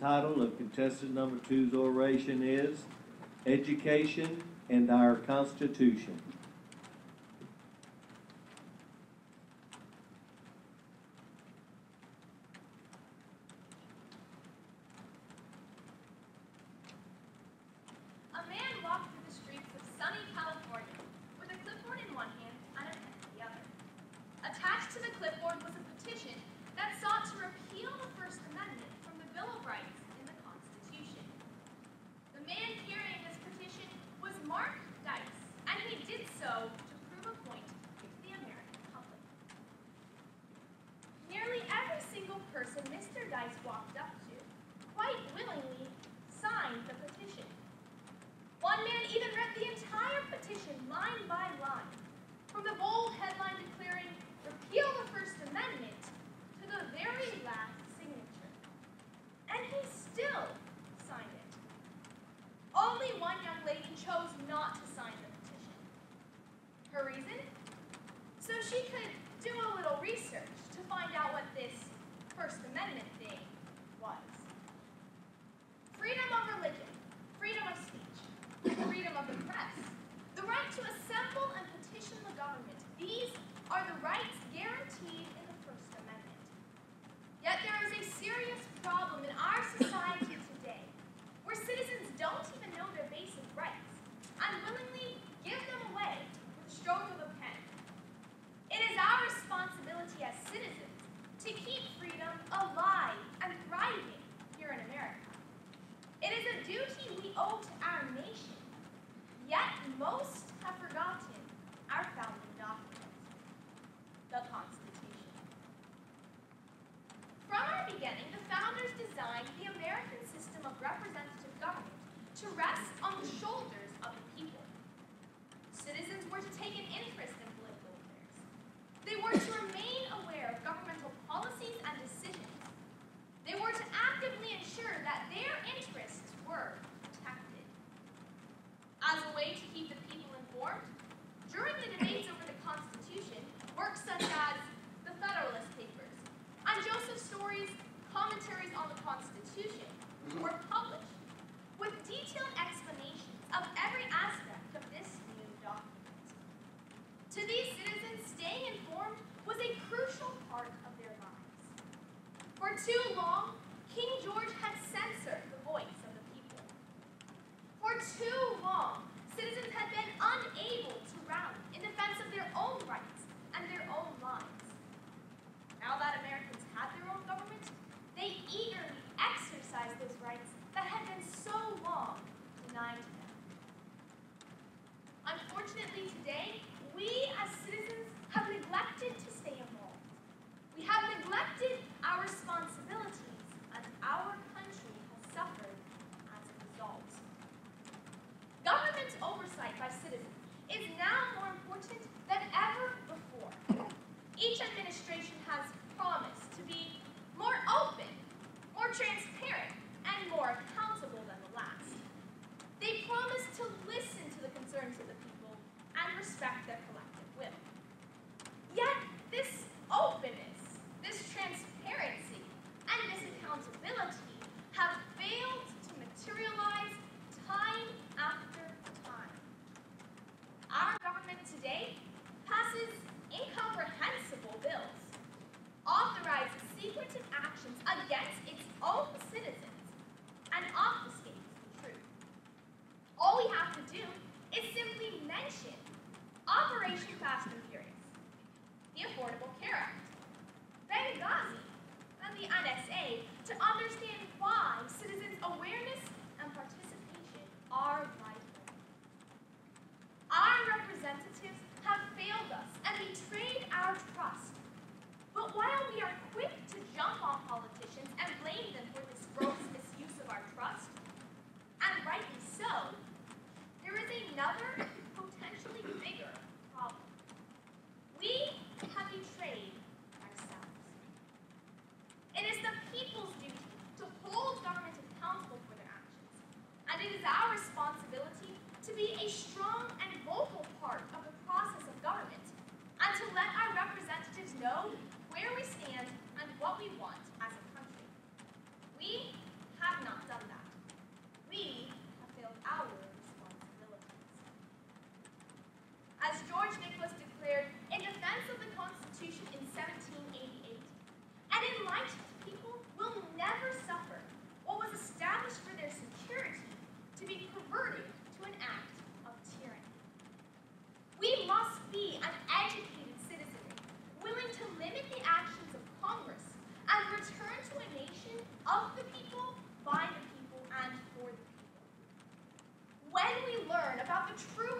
title of contestant number two's oration is Education and Our Constitution. guys walked up How about a true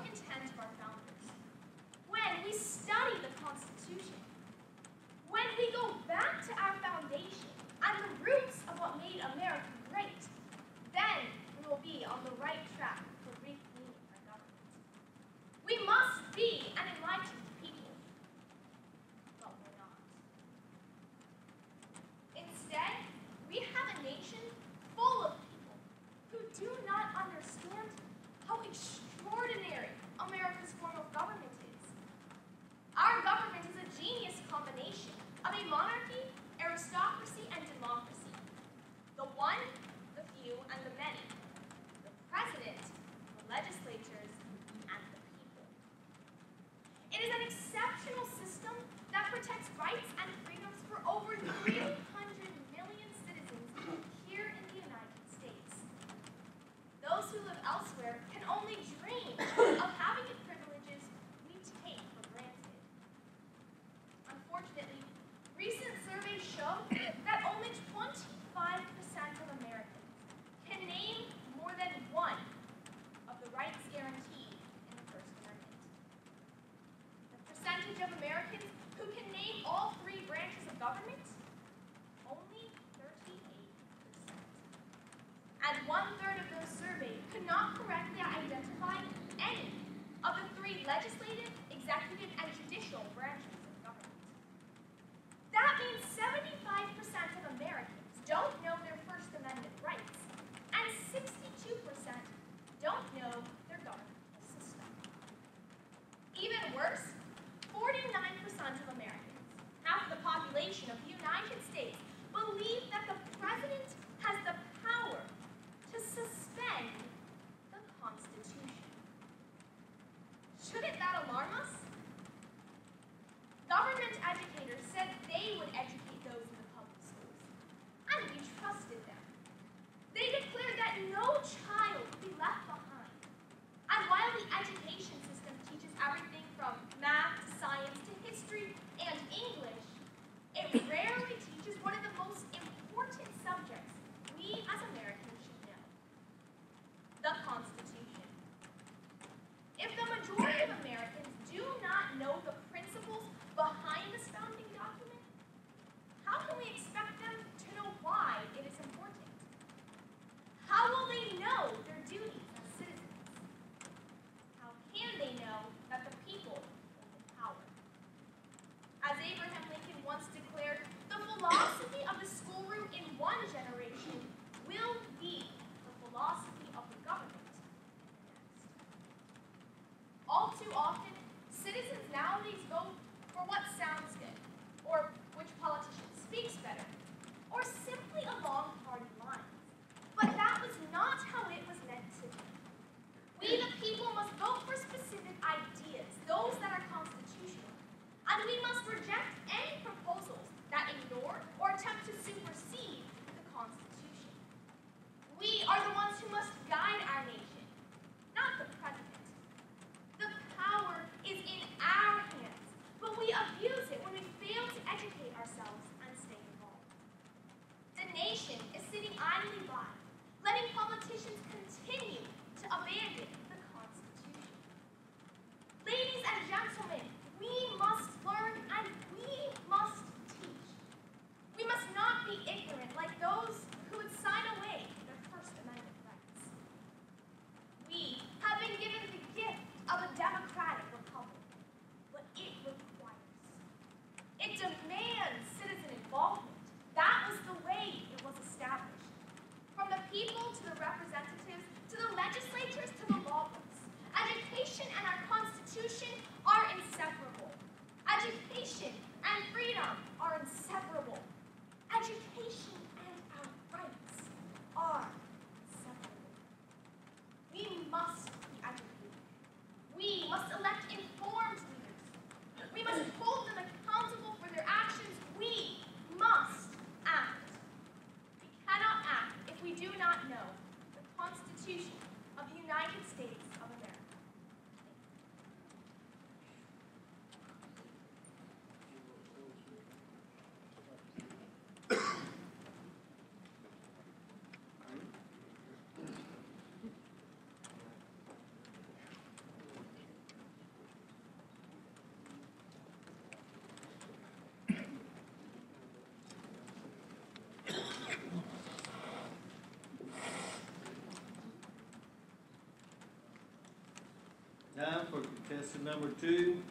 Contestant number two,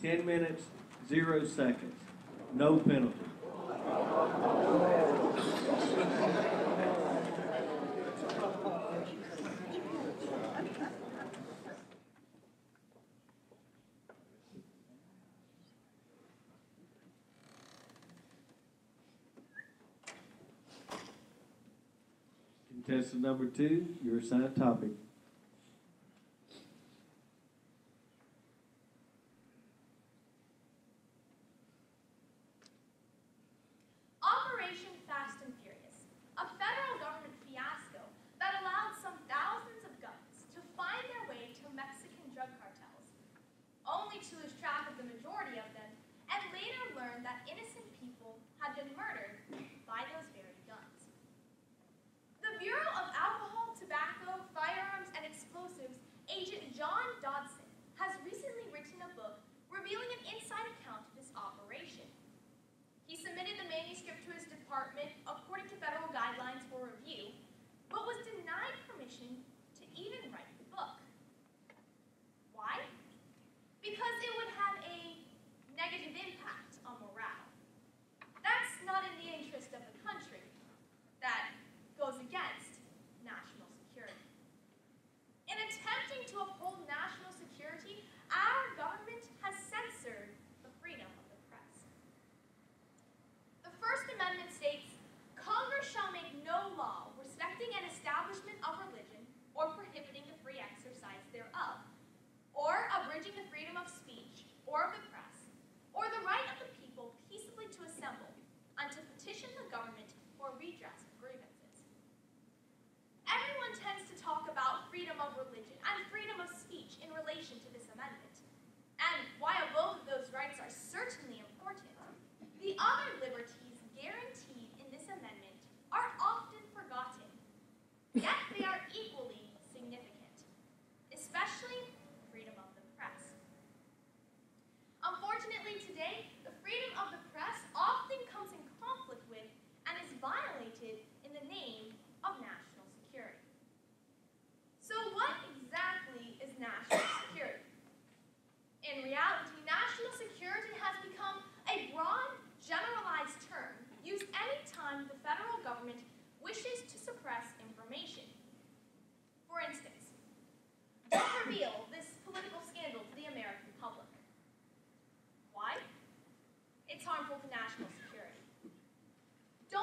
10 minutes, zero seconds. No penalty. Contestant number two, your assigned topic.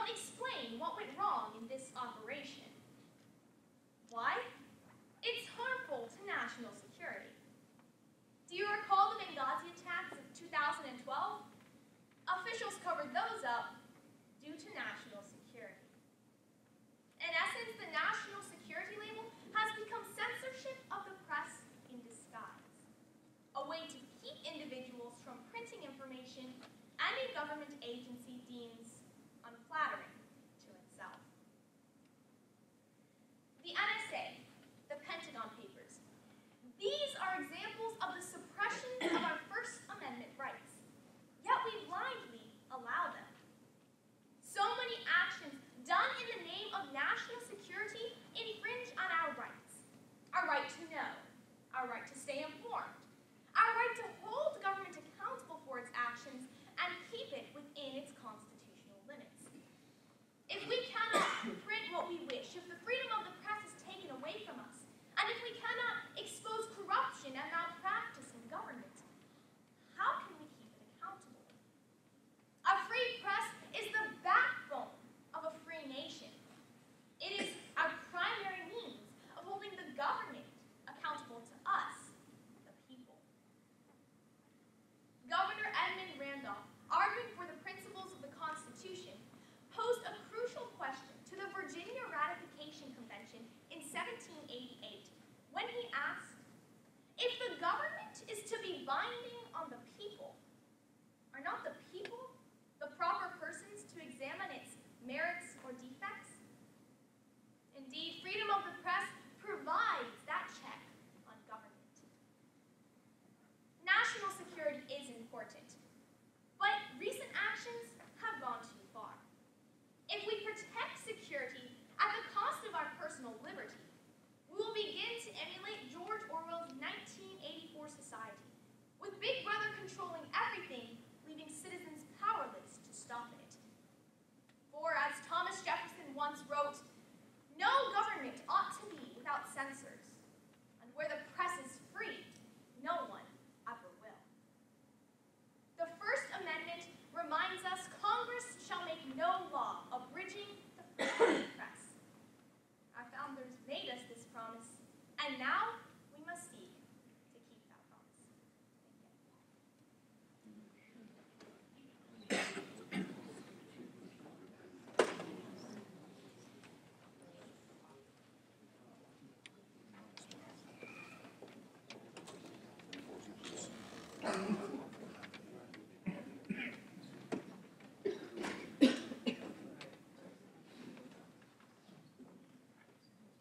explain what went wrong in this operation. Why? It's harmful to national security. Do you recall the Benghazi attacks of 2012? Officials covered those up due to national security. In essence, the national security label has become censorship of the press in disguise, a way to keep individuals from printing information and a government agency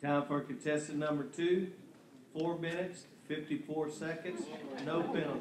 Time for contestant number two, four minutes, fifty-four seconds, no penalty.